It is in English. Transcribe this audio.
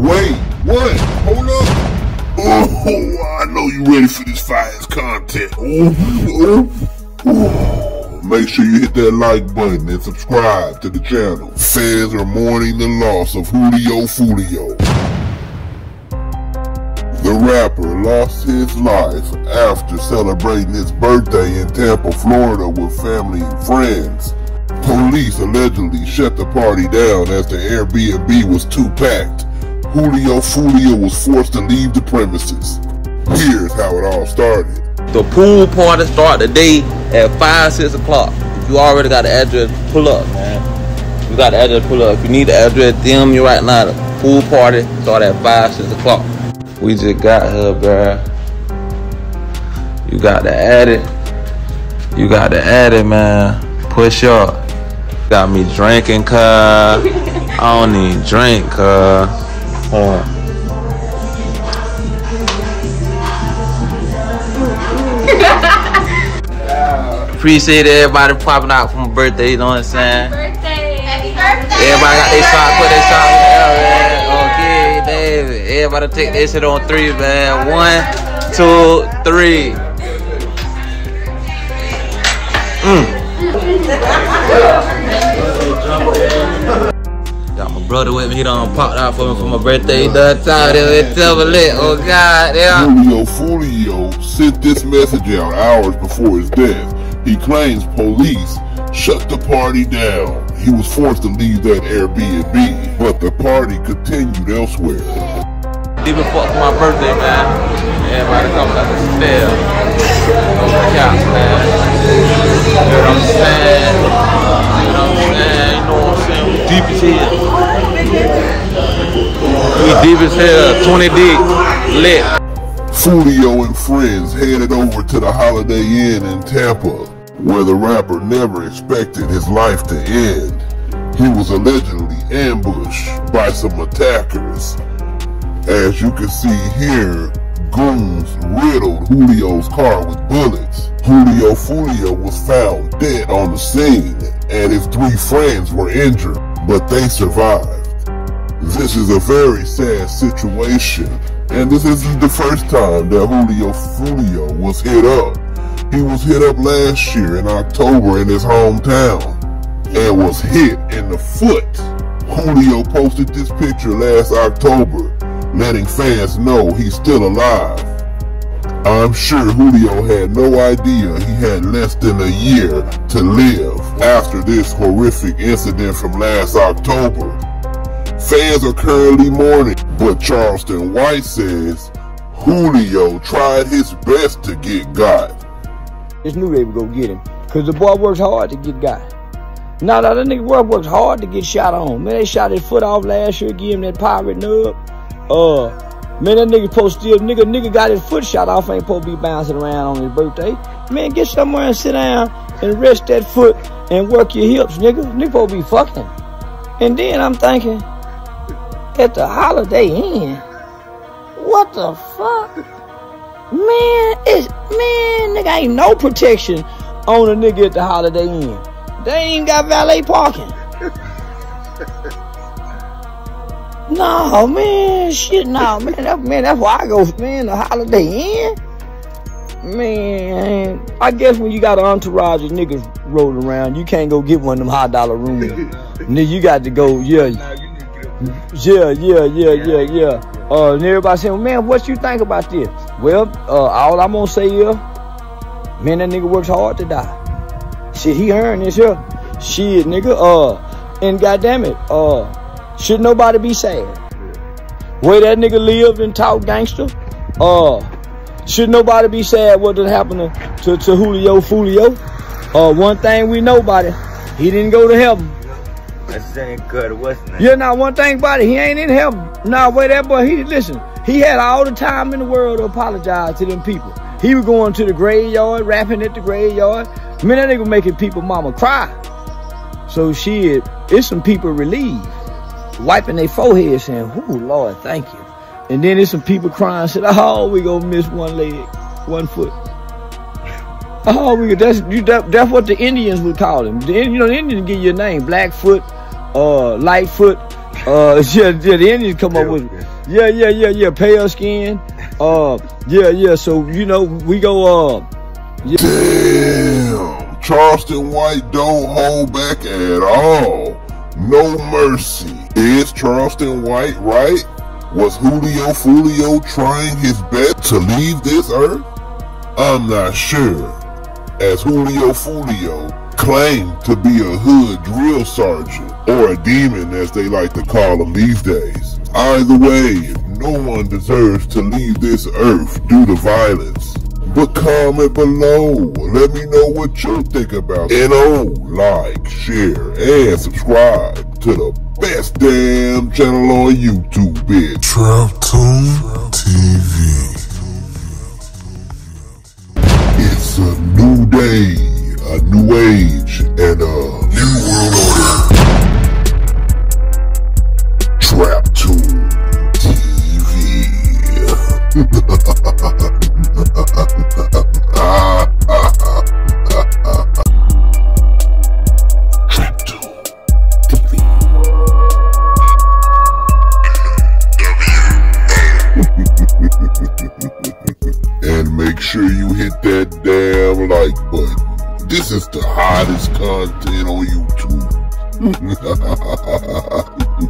Wait, what? Hold up. Oh, I know you ready for this fire's content. Oh, oh, oh. Make sure you hit that like button and subscribe to the channel. Fans are mourning the loss of Julio Foolio. The rapper lost his life after celebrating his birthday in Tampa, Florida with family and friends. Police allegedly shut the party down as the Airbnb was too packed. Julio Foolio was forced to leave the premises. Here's how it all started. The pool party start today at 5, 6 o'clock. You already got the address, pull up, man. You got the address, pull up. If you need the address, DM me right now. The pool party start at 5, 6 o'clock. We just got here, bruh. You got to add it. You got to add it, man. Push up. Got me drinking, cuz. I don't need drink, cuz. Hold on. Appreciate everybody popping out for my birthday, you know what I'm saying? birthday. Happy birthday. Everybody got their shot, put their shot in the air, man. Okay, David. Everybody take this shit on three, man. One, two, three. Mm. Brother with me. He done popped out for me for my birthday. He done of it. Tell me lit. Oh, God. Yeah. Julio Foolio sent this message out hours before his death. He claims police shut the party down. He was forced to leave that Airbnb, but the party continued elsewhere. Even fuck for my birthday, man. Everybody comes out the stair. On the couch, man. You know what I'm saying? You know what I'm saying? You know what I'm saying? Deep as hell. Deep as hell. 20 deep. Lit. Foolio and friends headed over to the Holiday Inn in Tampa, where the rapper never expected his life to end. He was allegedly ambushed by some attackers. As you can see here, goons riddled Julio's car with bullets. Julio Foolio was found dead on the scene, and his three friends were injured, but they survived. This is a very sad situation, and this isn't the first time that Julio Foolio was hit up. He was hit up last year in October in his hometown and was hit in the foot. Julio posted this picture last October, letting fans know he's still alive. I'm sure Julio had no idea he had less than a year to live after this horrific incident from last October. Fans are currently mourning, but Charleston White says Julio tried his best to get got. Just knew they would go get him. Cause the boy works hard to get got. Now that nigga work works hard to get shot on. Man, they shot his foot off last year, give him that pirate nub. Uh, man, that nigga to still, nigga, nigga got his foot shot off, ain't supposed to be bouncing around on his birthday. Man, get somewhere and sit down and rest that foot and work your hips, nigga. Nigga supposed to be fucking. And then I'm thinking, at the Holiday Inn, what the fuck? Man, it's, man, nigga ain't no protection on a nigga at the Holiday Inn. They ain't got valet parking. No, man, shit, no, man, that, man, that's why I go, man, the Holiday Inn. Man, I guess when you got an entourage of niggas rolling around, you can't go get one of them high dollar rooms. Nigga, you got to go, yeah, yeah, yeah, yeah, yeah, yeah. Uh, and everybody saying, man, what you think about this? Well, uh, all I'm gonna say is, man, that nigga works hard to die. Shit, he earned this here. Shit, nigga, uh, and goddamn it, uh, should nobody be sad? Way that nigga lived and talk gangster, uh, should nobody be sad what did happen to, to, to Julio Foolio? Uh, one thing we know about it, he didn't go to heaven. That's ain't good. What's name? Yeah, now one thing about it, he ain't in heaven. Nah, wait, that boy, he listen. He had all the time in the world to apologize to them people. He was going to the graveyard, rapping at the graveyard. Man, that nigga making people mama cry. So shit, it's some people relieved, wiping their forehead saying, "Ooh, Lord, thank you." And then there's some people crying, said, "Oh, we gonna miss one leg, one foot." Oh, we that's you, that, that's what the Indians would call him. The, you know, the Indians give you a name: Blackfoot, uh, Lightfoot, Uh, yeah, yeah, the Indians come up with, yeah, yeah, yeah, yeah, pale skin. Uh, yeah, yeah. So you know, we go. Uh, yeah. Damn, Charleston White don't hold back at all. No mercy. Is Charleston White right? Was Julio Foolio trying his best to leave this earth? I'm not sure. As Julio Foolio claimed to be a hood drill sergeant, or a demon as they like to call him these days. Either way, no one deserves to leave this earth due to violence. But comment below. Let me know what you think about it. And oh, like, share, and subscribe to the best damn channel on YouTube, bitch. Trap Tune TV. It's a new day, a new age, and a new world order. Trap Tune TV. sure you hit that damn like button. This is the hottest content on YouTube.